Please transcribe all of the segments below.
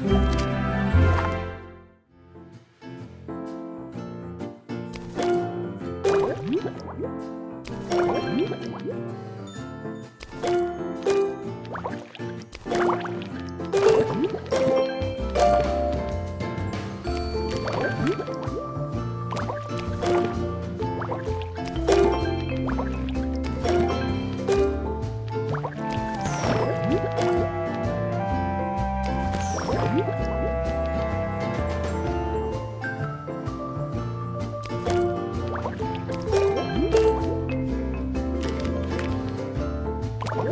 What?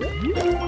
you.